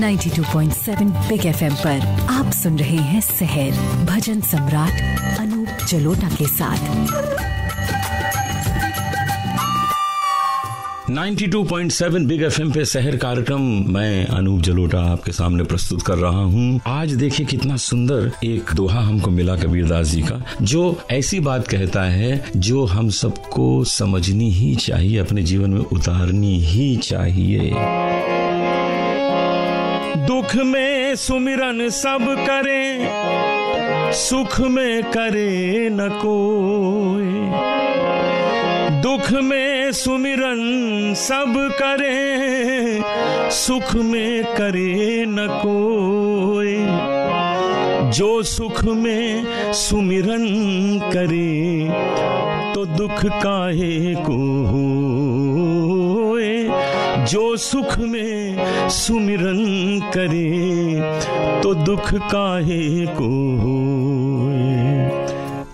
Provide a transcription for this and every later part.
92.7 big FM पर आप सुन रहे हैं शहर भजन सम्राट अनूप जलोटा के साथ। 92.7 बिग एफएम पे शहर कार्यक्रम मैं अनूप जलोटा आपके सामने प्रस्तुत कर रहा हूँ। आज देखिए कितना सुंदर एक दोहा हमको मिला कबीरदास जी का, जो ऐसी बात कहता है, जो हम सबको समझनी ही चाहिए, अपने जीवन में उतारनी ही चाहिए। दुख में सुमिरन सब करे, सुख में करे न कोई दुख में सुमिरन सब करे, सुख में करे न कोई जो सुख में सुमिरन करे तो दुख काहे को होए जो सुख में सुमिरन करे तो दुख काहे को होए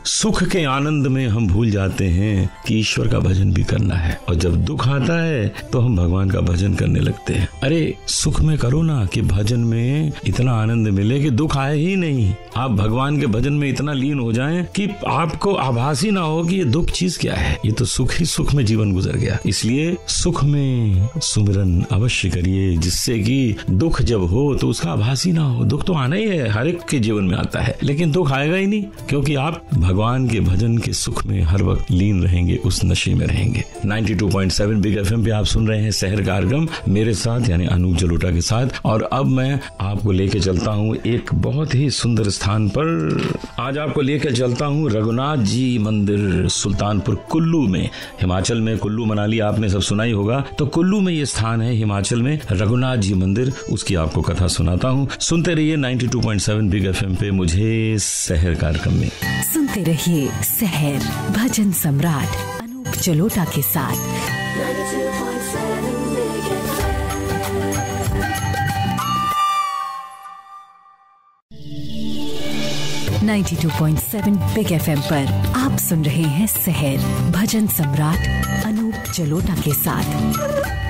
सुख के आनंद में हम भूल जाते हैं कि ईश्वर का भजन भी करना है। और जब दुख आता है तो हम भगवान का भजन करने लगते हैं। अरे, सुख में करो ना कि भजन में इतना आनंद मिले कि दुख आए ही नहीं। आप भगवान के भजन में इतना लीन हो जाएँ कि आपको आभास ही ना हो कि ये दुख चीज़ क्या है। ये तो सुख ही सुख में जीवन गुजर गया। इसलिए सुख में सुमिरन अवश्य करिए, जिससे कि दुख जब हो तो उसका आभास ही ना हो। दुख तो आना ही है, हर एक के जीवन में आता है। लेकिन दुख आएगा ही नहीं, क्योंकि आप भगवान के भजन के सुख में हर वक्त लीन रहेंगे, उस नशे में रहेंगे। 92.7 बिग एफएम पे आप सुन रहे हैं शहर कार्यक्रम मेरे साथ, यानी अनूप जलोटा के साथ। और अब मैं आपको लेके चलता हूँ एक बहुत ही सुंदर स्थान पर। आज आपको लेकर चलता हूँ रघुनाथ जी मंदिर, सुल्तानपुर, कुल्लू में। हिमाचल में कुल्लू मनाली आपने सब सुना ही होगा। तो कुल्लू में ये स्थान है, हिमाचल में रघुनाथ जी मंदिर, उसकी आपको कथा सुनाता हूँ। सुनते रहिए 92.7 बिग एफएम पे मुझे शहर कार्यक्रम में। सुनते रहिए शहर भजन सम्राट अनूप जलोटा के साथ। 92.7 बिग एफएम पर आप सुन रहे हैं शहर भजन सम्राट अनूप जलोटा के साथ।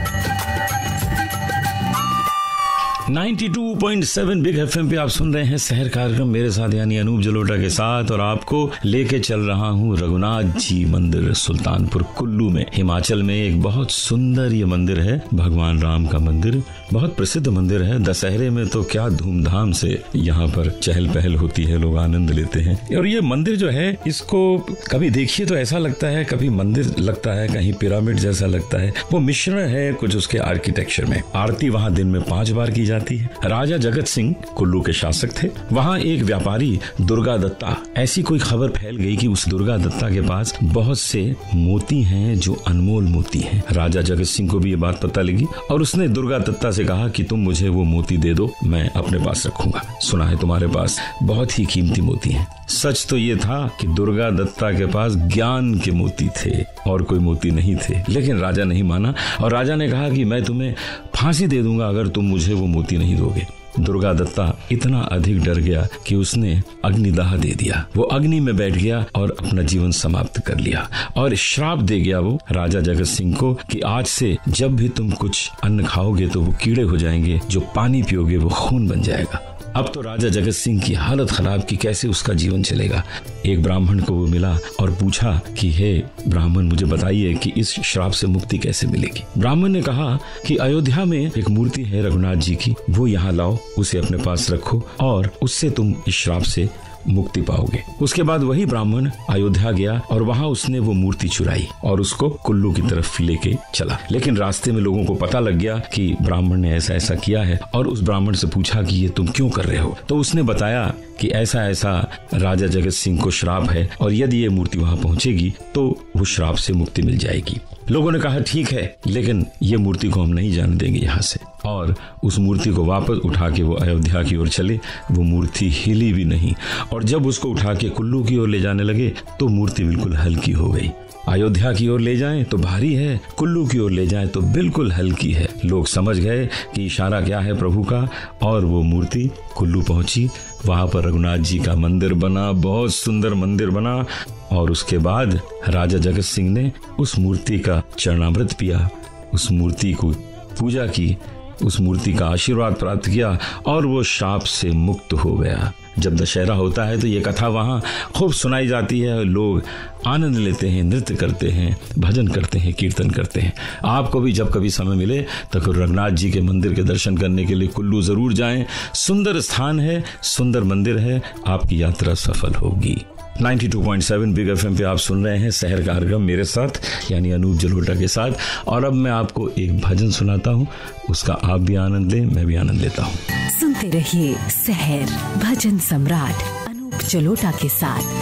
92.7 बिग एफएम पे आप सुन रहे हैं शहर कार्यक्रम मेरे साथ, यानी अनूप जलोटा के साथ, और आपको लेके चल रहा हूँ रघुनाथ जी मंदिर, सुल्तानपुर, कुल्लू में। हिमाचल में एक बहुत सुंदर ये मंदिर है, भगवान राम का मंदिर। बहुत प्रसिद्ध मंदिर है। दशहरे में तो क्या धूमधाम से यहाँ पर चहल पहल होती है, लोग आनंद लेते हैं। और ये मंदिर जो है, इसको कभी देखिए तो ऐसा लगता है, कभी मंदिर लगता है, कहीं पिरामिड जैसा लगता है। वो मिश्रण है कुछ उसके आर्किटेक्चर में। आरती वहाँ दिन में पाँच बार की जाती है। राजा जगत सिंह कुल्लू के शासक थे। वहाँ एक व्यापारी, दुर्गा दत्ता, ऐसी कोई खबर फैल गई कि उस दुर्गा दत्ता के पास बहुत से मोती हैं जो अनमोल मोती हैं। राजा जगत सिंह को भी ये बात पता लगी और उसने दुर्गा दत्ता से कहा कि तुम मुझे वो मोती दे दो, मैं अपने पास रखूँगा। सुना है तुम्हारे पास बहुत ही कीमती मोती है। सच तो ये था कि दुर्गा दत्ता के पास ज्ञान के मोती थे और कोई मोती नहीं थे, लेकिन राजा नहीं माना। और राजा ने कहा कि मैं तुम्हें फांसी दे दूँगा अगर तुम मुझे वो मोती नहीं दोगे। दुर्गा दत्ता इतना अधिक डर गया कि उसने अग्निदाह दे दिया। वो अग्नि में बैठ गया और अपना जीवन समाप्त कर लिया और श्राप दे गया वो राजा जगत सिंह को कि आज से जब भी तुम कुछ अन्न खाओगे तो वो कीड़े हो जाएँगे, जो पानी पियोगे वो खून बन जाएगा। अब तो राजा जगत सिंह की हालत खराब की कैसे उसका जीवन चलेगा? एक ब्राह्मण को वो मिला और पूछा कि, हे ब्राह्मण, मुझे बताइए कि इस श्राप से मुक्ति कैसे मिलेगी? ब्राह्मण ने कहा कि, अयोध्या में एक मूर्ति है रघुनाथ जी की। वो यहाँ लाओ, उसे अपने पास रखो और उससे तुम इस श्राप से मुक्ति पाओगे। उसके बाद वही ब्राह्मण अयोध्या गया और वहाँ उसने वो मूर्ति चुराई और उसको कुल्लू की तरफ़ लेके चला। लेकिन रास्ते में लोगों को पता लग गया कि ब्राह्मण ने ऐसा ऐसा किया है और उस ब्राह्मण से पूछा कि ये तुम क्यों कर रहे हो? तो उसने बताया कि ऐसा ऐसा राजा जगत सिंह को श्राप है और यदि ये मूर्ति वहाँ पहुंचेगी तो वो श्राप से मुक्ति मिल जाएगी। लोगों ने कहा, ठीक है, लेकिन ये मूर्ति को हम नहीं जाने देंगे यहाँ से। और उस मूर्ति को वापस उठा के वो अयोध्या की ओर चले। वो मूर्ति हिली भी नहीं। और जब उसको उठा के कुल्लू की ओर ले जाने लगे तो मूर्ति बिल्कुल हल्की हो गई। अयोध्या की ओर ले जाएँ तो भारी है, कुल्लू की ओर ले जाएँ तो बिल्कुल हल्की है। लोग समझ गए कि इशारा क्या है प्रभु का, और वो मूर्ति कुल्लू पहुँची। वहाँ पर रघुनाथ जी का मंदिर बना, बहुत सुंदर मंदिर बना, और उसके बाद राजा जगत सिंह ने उस मूर्ति का चरणामृत पिया। उस मूर्ति को पूजा की उस मूर्ति का आशीर्वाद प्राप्त किया और वो शाप से मुक्त हो गया। जब दशहरा होता है तो ये कथा वहाँ खूब सुनाई जाती है। लोग आनंद लेते हैं, नृत्य करते हैं, भजन करते हैं, कीर्तन करते हैं। आपको भी जब कभी समय मिले तो रघुनाथ जी के मंदिर के दर्शन करने के लिए कुल्लू ज़रूर जाएँ। सुंदर स्थान है, सुंदर मंदिर है, आपकी यात्रा सफल होगी। 92.7 बिग एफएम पे आप सुन रहे हैं शहर कार्यक्रम मेरे साथ, यानी अनूप जलोटा के साथ। और अब मैं आपको एक भजन सुनाता हूँ, उसका आप भी आनंद लें, मैं भी आनंद लेता हूँ। सुनते रहिए शहर, भजन सम्राट, अनूप जलोटा के साथ।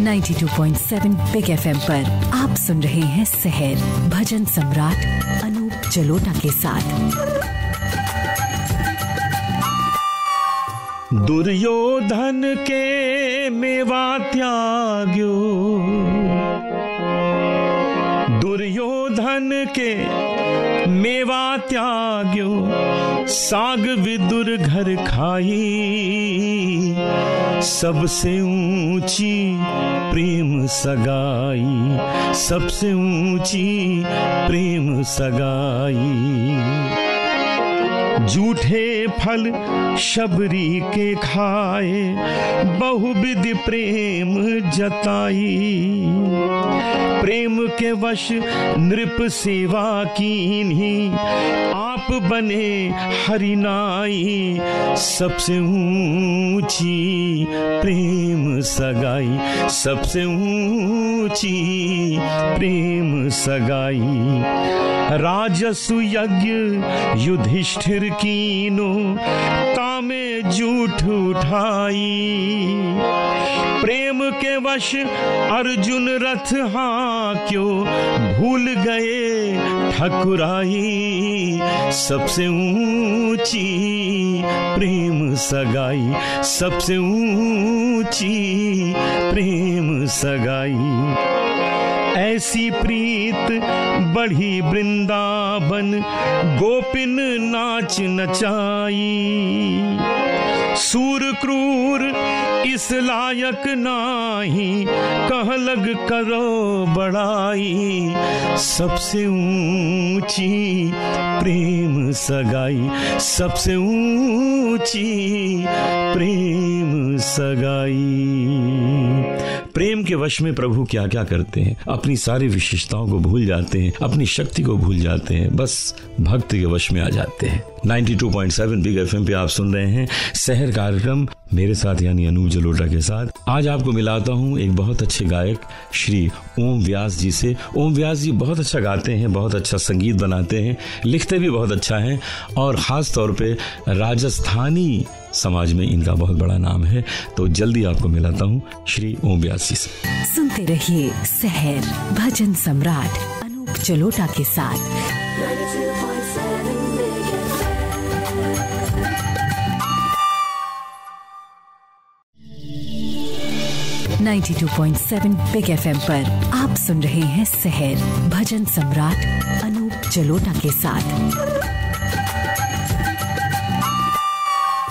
92.7 बिग एफएम पर आप सुन रहे हैं शहर, भजन सम्राट जलोटा के साथ। दुर्योधन के मेवा त्याग्यो। दुर्योधन के मेवा त्याग्यो, साग विदुर घर खाई। सबसे ऊँची प्रेम सगाई, सबसे ऊँची प्रेम सगाई। झूठे फल शबरी के खाए, बहुविध प्रेम जताई। प्रेम के वश नृप सेवा की आप बने हरिनाई। सबसे ऊँची प्रेम सगाई, सबसे ऊँची प्रेम सगाई। राजसु यज्ञ युधिष्ठिर कीनो, तामे झूठ उठाई। प्रेम के वश अर्जुन रथ हाँ क्यों भूल गए ठकुराई। सबसे ऊँची प्रेम सगाई, सबसे ऊँची प्रेम सगाई। ऐसी प्रीत, बढ़ी वृंदावन, गोपिन नाच नचाई। सूर क्रूर, इस लायक नाही, कह लग करो बड़ाई। सबसे ऊँची प्रेम सगाई, सबसे ऊँची प्रेम सगाई। प्रेम के वश में प्रभु क्या क्या करते हैं? अपनी सारी विशेषताओं को भूल जाते हैं, अपनी शक्ति को भूल जाते हैं, बस भक्ति के वश में आ जाते हैं। 92.7 बिग एफएम पे आप सुन रहे हैं शहर कार्यक्रम मेरे साथ, यानी अनूप जलोटा के साथ। आज आपको मिलाता हूँ एक बहुत अच्छे गायक, श्री ओम व्यास जी से। ओम व्यास जी बहुत अच्छा गाते हैं, बहुत अच्छा संगीत बनाते हैं, लिखते भी बहुत अच्छा हैं, और ख़ास तौर पे राजस्थानी समाज में इनका बहुत बड़ा नाम है। तो जल्दी आपको मिलाता हूँ श्री ओम व्यास जी से। सुनते रहिए शहर भजन सम्राट, अनूप जलोटा के साथ। 92.7 बिग एफएम पर आप सुन रहे हैं शहर भजन सम्राट, अनूप जलोटा के साथ।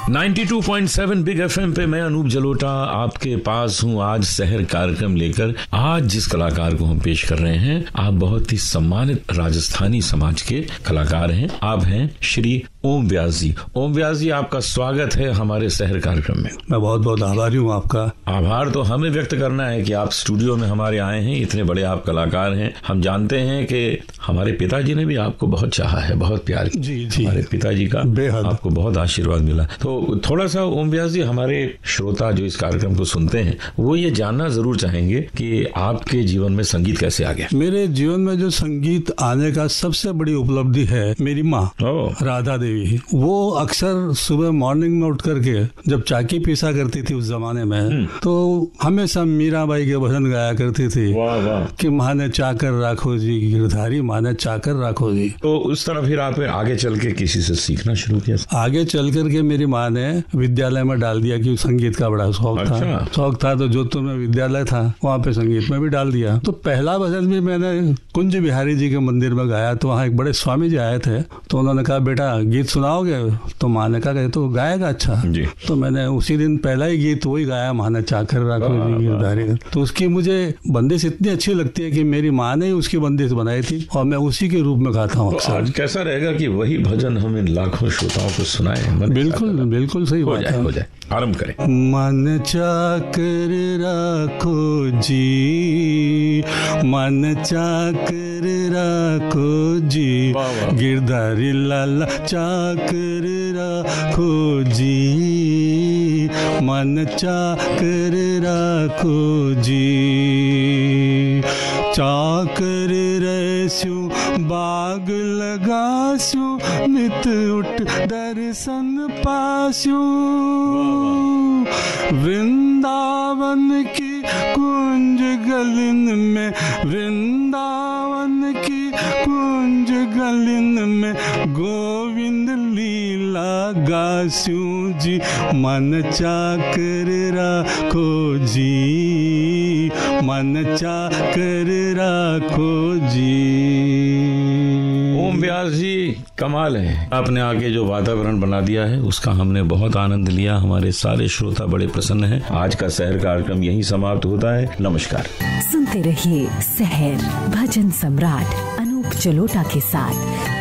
92.7 बिग एफएम पे मैं अनूप जलोटा आपके पास हूँ आज शहर कार्यक्रम लेकर। आज जिस कलाकार को हम पेश कर रहे हैं, आप बहुत ही सम्मानित राजस्थानी समाज के कलाकार हैं। आप हैं श्री ओम व्यास जी ओम व्यास जी आपका स्वागत है हमारे शहर कार्यक्रम में। मैं बहुत बहुत आभारी हूँ आपका। आभार तो हमें व्यक्त करना है कि आप स्टूडियो में हमारे आए हैं इतने बड़े आप कलाकार हैं। हम जानते हैं कि हमारे पिताजी ने भी आपको बहुत चाहा है बहुत प्यार किया। जी, जी। हमारे पिताजी का बेहद। आपको बहुत आशीर्वाद मिला। तो थोड़ा सा ओम व्यास जी हमारे श्रोता जो इस कार्यक्रम को सुनते हैं वो ये जानना ज़रूर चाहेंगे कि आपके जीवन में संगीत कैसे आ गया? मेरे जीवन में जो संगीत आने का सबसे बड़ी उपलब्धि है मेरी माँ राधा देवी। वो अक्सर सुबह मॉर्निंग में उठ करके जब चाकी पीसा करती थी उस जमाने में तो हमेशा मीराबाई के भजन गाया करती थी वाह वाह। कि माँ ने चाकर राखो जी गिरधारी माँ ने चाकर राखो जी। तो उस तरह फिर आप आगे चल के किसी से सीखना शुरू किया? आगे चल करके मेरी माँ ने विद्यालय में डाल दिया कि संगीत का बड़ा शौक अच्छा। था शौक था तो जोधपुर में विद्यालय था वहाँ पे संगीत में भी डाल दिया। तो पहला भजन भी मैंने कुंज बिहारी जी के मंदिर में गाया तो वहाँ एक बड़े स्वामी जी आए थे तो उन्होंने कहा बेटा गीत गीत सुनाओगे? तो माँ ने कहा कि तो गाएगा अच्छा? जी। तो मैंने उसी दिन पहला ही गीत वही गाया माने चाकर राखो गिरधारी तो उसकी मुझे बंदिश इतनी अच्छी लगती है कि मेरी माँ ने ही उसकी बंदिश बनाई थी और मैं उसी के रूप में गाता हूँ तो आज कैसा रहेगा कि वही भजन हम इन लाखों श्रोताओं को सुनाए बिल्कुल बिल्कुल सही हो जाए है। हो जाए आरंभ करें। मन चाकर राखो जी मन चाकर राखो जी। गिरधारी लाला चाकर राखो जी। मन चाकर राखो जी। चाकर रहस्यु बाग लगास्यु नित उठ दर्शन पास्यु। वृंदावन की कुंज गलिन गास्यु जी मन चाकर राखो जी। मन चाकर राखो जी। ओम व्यास जी कमाल है। आपने आगे जो वातावरण बना दिया है उसका हमने बहुत आनंद लिया। हमारे सारे श्रोता बड़े प्रसन्न हैं। आज का शहर कार्यक्रम यही समाप्त होता है। नमस्कार। सुनते रहिए शहर भजन सम्राट अनूप जलोटा के साथ।